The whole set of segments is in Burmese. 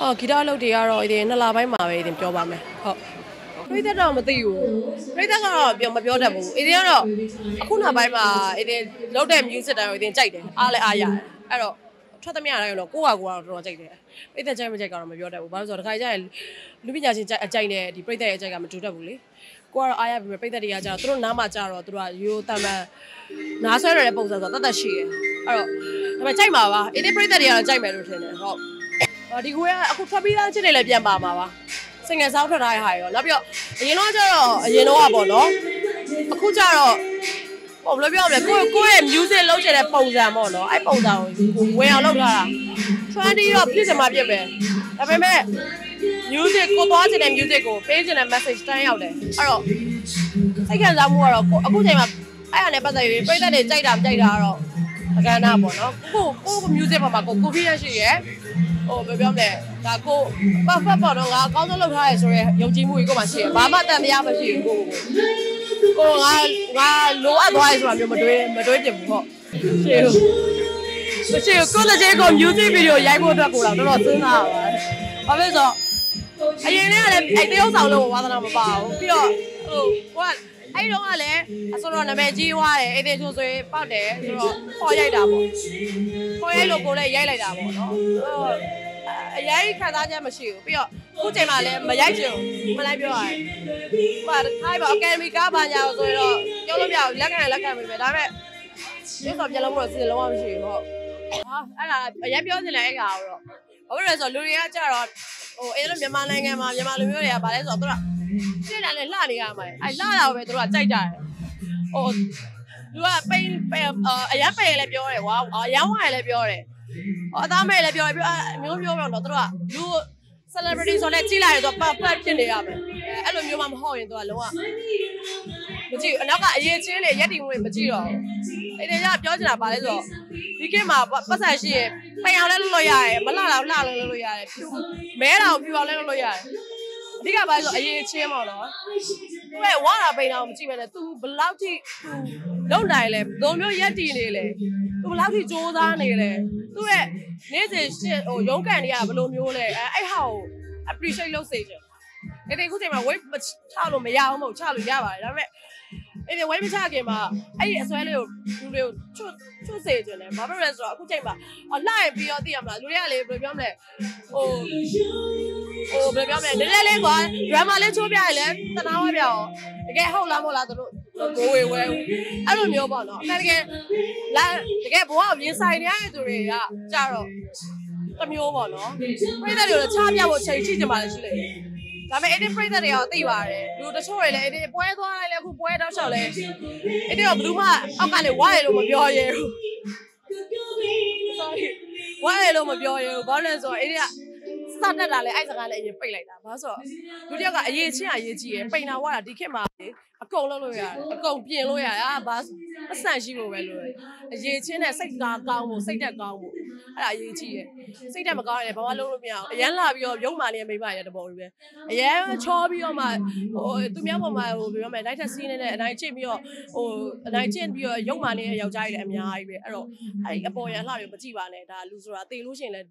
အော်ဂီတအလုပ်တွေကတော့ဒီနှစ်လပိုင်းမှာပဲတင်ပြောပါမယ်ဟုတ်ပြိသက်တော့မသိဘူးပြိသက်ကတော့ပြောမပြောတတ်ဘူးအရင်ကတော့အခုနောက်ပိုင်းမှာအရင်လုပ်တဲ့ music တိုင်းကိုအရင်ကြိုက်တယ်အားလည်းအားရတယ်အဲ့တော့ထွက်သမျှတိုင်းတော့ကိုယ့်ဟာကိုယ်ကတော့တော်တော်ကြိုက်တယ်ပြိသက်ကြိုက်မကြိုက်ကတော့မပြောတတ်ဘူးဘာလို့လဲဆိုတော့တခါကျရင်လူပညာရှင်ကြိုက်အကြိုက်နဲ့ဒီပြိသက်ရဲ့အကြိုက်ကမတူတတ်ဘူးလေကိုကတော့အားရပြီပြိသက်တွေကကျတော့သူတို့နားမှာကျတော့သူတို့ကရိုးတမ်းမှန်နားဆွဲရတဲ့ပုံစံဆိုတော့တတ်တတ်ရှိတယ်အဲ့တော့ဒါပေမဲ့ကြိုက်မှာပါအင်းပြိသက်တွေကတော့ကြိုက်မယ်လို့ထင်တယ်ဟုတ်အော် ဒီကိုကအခုထွက်ပြီးသားချစ်တွေလည်းပြန်ပါမှာပါစင်ငယ်စားထွက်ထားတဲ့ဟာရောနောက်ပြီးတော့အရင်တော့ကျတော့အရင်တော့ကပေါ့နော်အခုကျတော့ဟိုဘယ်လိုပြောရမလဲကိုကိုရဲ့ music လုပ်ချင်တဲ့ပုံစံပေါ့နော်အဲ့ပုံစံကိုဝင်အောင်လုပ်ထားတာ20တော့ပြည့်စင်မှာပြည့်ပဲဒါပေမဲ့ music ကိုသွားချင်တဲ့ music ကိုပေးချင်တဲ့ message တန်းရောက်တယ်အဲ့တော့စိတ်ခံစားမှုကတော့ကိုအခုချိန်မှာအဲ့ရနဲ့ပတ်သက်ပြီးပြည်သက်တွေကြိုက်တာမကြိုက်တာကတော့အကန့်အနာပေါ့နော်ကိုကို music ပေါ်မှာကို confidence ရှိရဲ ဟိုဘယ်ပြောမလဲဒါကို perfect ပေါ့နော်ငါအကောင်းဆုံးလုပ်ထားရဲဆိုတော့ယုံကြည်မှုကြီးကိုမှရှိရဘာမှတန်တရားမရှိဘူးကိုကိုငါငါလိုအပ်သွားရဲဆိုတာမျိုးမတွေးမတွေးပြဘူးဟုတ်ရှိဘူးမရှိဘူးကိုလည်းကျေကို music video ရိုက်ဖို့အတွက်ကိုတော့တော်တော်စဉ်းစားရပါတယ်ဘာဖြစ်လို့အရင်လေးကလည်းအဲ့တရုပ်ဆောင်လို့ဝါသနာမပါဘူးပြီးတော့ဟိုကိုက အဲ့တော့ကလည်းအစောတော့နာမည်ကြီးသွားတယ်အဲ့ဒီချိုးဆွေးပောက်တယ်ဆိုတော့ခေါ်ရိုက်တာပေါ့ခေါ်ရိုက်လို့ကိုလည်းရိုက်လိုက်တာပေါ့နော်အရင်ခံစားချက်မရှိဘူးပြီးတော့ခုချိန်မှလည်းမရိုက်ချင်ဘူးမလိုက်ပြောရတယ်။ဟာထိုင်းပါအကယ်ဒမီကားဘာညာဆိုတော့ပြောလို့မရဘူးလက်ခံလက်ခံပေးမယ်ဒါပေမဲ့ဒီဆိုပြလုံးလို့စီလုံးဝမရှိဘူးဟုတ်။ဟာအဲ့ဒါအရင်ပြောချင်တယ်အဲ့ကောင်တော့ဘာလို့လဲဆိုတော့လူတွေကကြတော့ဟိုအဲ့လိုမြန်မာနိုင်ငံမှာမြန်မာလူမျိုးတွေကဗာလဲဆိုတော့သူက ရှင်းတယ်လေလှနေရမှာအဲ့လှတာကိုပဲသူတို့ကကြိုက်ကြတယ်ဟိုသူကပိန်အရင်ပိန်လည်းပြောတယ်ကွာအရန်ဝါလည်းပြောတယ်ဟောအသားမဲ့လည်းပြောတယ်ပြောမျိုးမျိုးပြောတော့သူတို့ကလူ celebrity ဆိုလဲကြည့်လိုက်ရတော့ perfect ဖြစ်နေရမယ်အဲ့လိုမျိုးမှမဟုတ်ရင်သူကလုံးဝမကြည့်ဘူးအနောက်ကအရေးချင်းလေရက်တီမှုတွေမကြည့်တော့ဘူးအဲ့ဒါကပြောချင်တာပါလဲဆိုတော့ဒီကိမှာပတ်သက်ရှိရင်ပိန်အောင်လဲလုပ်လို့ရတယ်မလှတော့လှလည်းလုပ်လို့ရတယ်ဖြူမဲတာကိုဖြူအောင်လဲလုပ်လို့ရတယ်အ ဓိကပါဆိုအရေးချင်းပေါ့နော်သူကဝါတာပိန်အောင်မကြည့်ပဲနဲ့ तू ဘယ်လောက်ထိ तू လုံနိုင်လဲဘယ်လိုမျိုးရက်တီနေလဲ तू ဘယ်လောက်ထိစူးစမ်းနေလဲသူ့ရဲ့နေ့စဉ်ရှစ်ဟိုရုံးကန်တွေကဘယ်လိုမျိုးလဲအဲအဲ့ဟာကို appreciate လုပ်စေချင်တယ်ဒီခုချိန်မှာ weight ချလို့မရအောင်မဟုတ်ချလို့ရပါတယ်ဒါပေမဲ့အဲ့ဒီ weight မချခင်မှာအဲ့ဒီအစွဲလေးကိုလူတွေကိုချွတ်ချွတ်စေချင်တယ်ဘာဖြစ်လဲဆိုတော့အခုချိန်မှာအလှရင်ပြီးတော့သိရမလားလူတွေကလေဘယ်လိုပြောမလဲဟို ဟိုဘယ်လိုပြောမလဲနည်းနည်းလေးကွာ drama လေးချိုးပြရလဲတနာဝပြအောင်တကယ်ဟုတ်လားမဟုတ်လားသူတို့ကိုဝေဝဲအဲ့လိုမျိုးပေါ့နော်တကယ်လာတကယ်ဘဝကိုရင်ဆိုင်နေရတဲ့သူတွေကကြတော့တစ်မျိုးပေါ့နော်ပြိတ္တတွေလည်းချားပြဖို့ချိန်ရှိကြပါလေရှိလေဒါပေမဲ့အဲ့ဒီပြိတ္တတွေကတော့သိပါတယ်လူတချို့တွေလည်းအဲ့ဒီပွဲသွားလိုက်လဲအခုပွဲတောက်လျှောက်လဲအဲ့ဒီတော့ဘယ်သူမှအောက်ကနေဝါရလို့မပြောရဲဘူး sorry ဝါရလို့မပြောရဲဘူးဘာလို့လဲဆိုတော့အဲ့ဒီက စတက်တာလဲအဲ့စကားလဲအရင်ပိတ်လိုက်တာဘာလို့ဆိုတော့လူတယောက်ကအရေးချင်းအရေးကြီးရယ်ပိန်တာဝါတာဒီခေတ်မှာလေအကုန်လုပ်လို့ရတယ်အကုန်ပြင်လို့ရတယ်အာဘာအဆန်ရှိဖို့ပဲလို့အရေးချင်းနဲ့စိတ်ကားကောင်းဖို့စိတ်သက်ကောင်းဖို့အဲ့ဒါအရေးကြီးရယ်စိတ်သက်မကောင်းရင်ဘာမှလုပ်လို့မရအောင်အရန်လာပြီးတော့ရုံမာနေမိမရတဲ့ပုံကြီးပဲအရန်ချောပြီးတော့မှဟိုသူများပေါ်မှာဟိုပြောမယ်လိုက်ထက်စီးနေတဲ့အတိုင်းချစ်ပြီးတော့ဟိုအတိုင်းချစ်ပြီးတော့ရုံမာနေတဲ့ယောက်ျားကြီးလည်းအများကြီးပဲအဲ့တော့အဲ့ဒီအပေါ်ရန်လှပြီးမကြည့်ပါနဲ့ဒါလူဆိုတာတေလို့ရှိရင်လည်း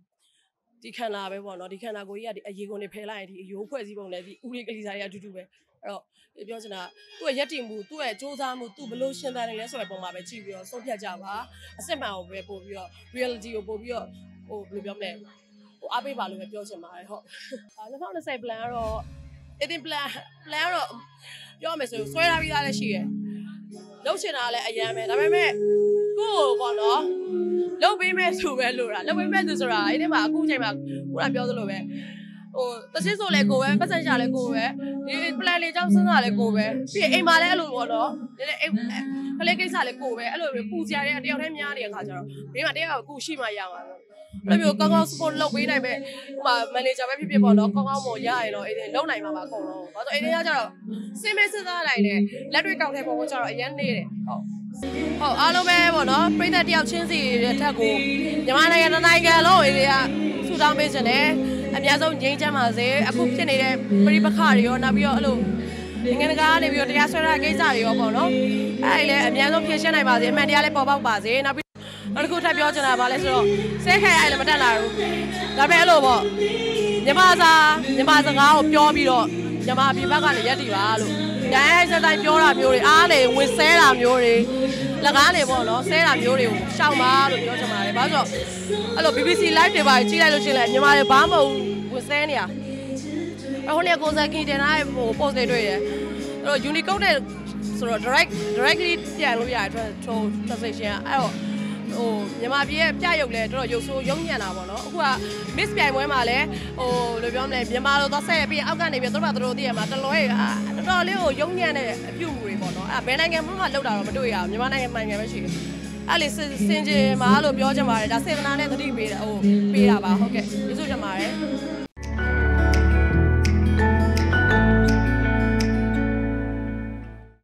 ဒီခန္ဓာပဲပေါ့နော်ဒီခန္ဓာကိုယ်ကြီးကဒီအရေကုန်တွေဖယ်လိုက်ရင်ဒီအယိုးဖွဲ့စည်းပုံလည်းဒီဥရိကလေးစားတွေအတူတူပဲအဲ့တော့ပြောချင်တာသူ့ရဲ့ရက်တည်မှုသူ့ရဲ့စ조사မှုသူ့ဘလို့ရှင်းတန်းနေလဲဆိုတဲ့ပုံမှာပဲကြည့်ပြီးတော့ဆုံးဖြတ်ကြပါအစစ်မှန်ကိုပဲပို့ပြီးတော့ reality ကိုပို့ပြီးတော့ဟိုဘယ်လိုပြောမလဲဟိုအားပေးပါလို့ပဲပြောချင်ပါတယ်ဟုတ်2020 plan ကတော့ edit plan plan ကတော့ပြောရမယ်ဆိုရင်ဆွဲထားပြီးသားလည်းရှိရယ်လုပ်ချင်တာလည်းအရန်ပဲဒါပေမဲ့ကိုယ့်ကိုပေါ့နော် လုပ်ပေးမဲ့ဆိုပဲလို့တာလုပ်ပေးမဲ့သူဆိုတာအဲ့ဒီမှာအခုချိန်မှာခုနပြောသလိုပဲဟိုတချင်းဆိုလဲကိုပဲပတ်စံရှာလဲကိုပဲဒီ plan လေးကြောင့်စဉ်းစားလဲကိုပဲပြီးရင်အိမ်မှာလဲအဲ့လိုပေါ့နော်ဒီလေအိမ်ကလေးကိစ္စလဲကိုပဲအဲ့လိုပူကြရတဲ့တယောက်တည်းများနေတဲ့ခါကျတော့ဘေးမှာတယောက်ကူရှိမှရမှာအဲ့လိုမျိုးကောင်းကောင်း support လုပ်ပေးနိုင်မဲ့ဟိုမှာ manager ပဲဖြစ်ဖြစ်ပေါ့နော်ကောင်းကောင်းပေါ်ရရင်တော့အဲ့ဒီလုံနိုင်မှာပါအကုန်လုံးဘာလို့အဲ့ဒီကကျတော့စင်မဲစဉ်းစားနိုင်တယ်လက်တွေကောက်တဲ့ပုံကကျတော့အရင်နေတယ်ဟုတ် ဟုတ်အားလုံးပဲပေါ့နော်ပြည်သက်တယောက်ချင်းစီတဲ့ထက်ကိုမြန်မာနိုင်ငံတစ်နိုင်ငံလုံးအေးတွေကဆူတောင်းပေးခြင်းတယ်အများဆုံးငြိမ်းချမ်းပါစေအခုဖြစ်နေတဲ့ပြိပခါတွေရောနောက်ပြီးတော့အဲ့လိုနိုင်ငံတကာကနေပြီးတော့တရားစွဲတဲ့ကိစ္စတွေရောပေါ့နော်အဲ့ဒီလည်းအများဆုံးဖြေရှင်းနိုင်ပါစေအမှန်တရားလည်းပေါ်ပေါက်ပါစေနောက်ပြီးနောက်တစ်ခုထပ်ပြောချင်တာပါလဲဆိုတော့ဆဲခိုင်ရိုက်လည်းမတက်လာဘူးဒါပေမဲ့အဲ့လိုပေါ့မြန်မာစာမြန်မာစကားကိုပြောပြီးတော့မြန်မာပြည်ဘက်ကနေရက်တည်ပါလို့ ဒိုင်းရိုက်စတိုင်းပြောတာမျိုးတွေအားလေဝင်ဆဲတာမျိုးတွေလကားလေပေါ့နော်ဆဲတာမျိုးတွေကိုရှောက်ပါလို့ပြောချင်ပါတယ်ဘာလို့ဆိုတော့အဲ့လို BBC live တွေပါကြီးလိုက်လို့ရှိရင်လည်းမြန်မာတွေဘာမှမဟုတ်ဝင်ဆဲနေရအခုလည်းကိုယ်စားကင်တင်ထားဟို post တွေတွေ့ရယ်အဲ့တော့ Unicode နဲ့ဆိုတော့ direct directly ပြန်လို့ရတယ် translation ကအဲ့တော့ ဟိုမြန်မာပြည်ရဲ့ပြရုပ်လဲတော်တော်ရုပ်ဆိုးရုံညံ့တာပေါ့နော်အခုက miss ပြိုင်ပွဲမှာလဲဟိုလိုပြောမလဲမြန်မာလိုသွားဆက်ရပြီးအောက်ကနေပြီးတော့တို့တို့တည်းရမှာတလွဲအာတော်တော်လေးဟိုရုံညံ့တဲ့အပြုတ်မှုတွေပေါ့နော်အဲ့ဘယ်နိုင်ငံမှမလောက်တာတော့မတွေ့ရဘူးမြန်မာနိုင်ငံမှနိုင်ငံပဲရှိတယ်အဲ့လေစင်စင်ကြယ်မှာလို့ပြောချင်ပါတယ်ဒါစေတနာနဲ့သတိပေးတာဟိုပေးတာပါဟုတ်ကဲ့ကျေးဇူးတင်ပါတယ်